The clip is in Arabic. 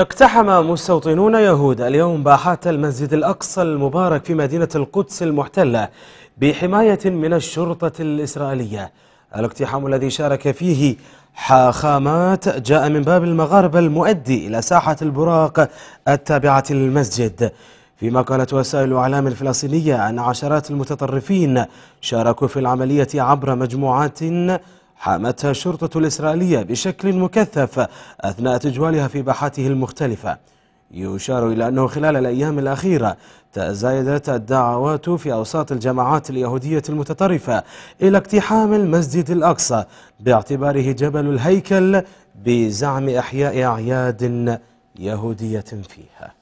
اقتحم مستوطنون يهود اليوم باحات المسجد الأقصى المبارك في مدينة القدس المحتلة بحماية من الشرطة الإسرائيلية. الاقتحام الذي شارك فيه حاخامات جاء من باب المغاربة المؤدي إلى ساحة البراق التابعة للمسجد. فيما قالت وسائل الإعلام الفلسطينية أن عشرات المتطرفين شاركوا في العملية عبر مجموعات حامتها الشرطة الإسرائيلية بشكل مكثف أثناء تجوالها في باحاته المختلفة. يشار إلى أنه خلال الأيام الأخيرة تزايدت الدعوات في أوساط الجماعات اليهودية المتطرفة إلى اقتحام المسجد الأقصى باعتباره جبل الهيكل بزعم إحياء أعياد يهودية فيها.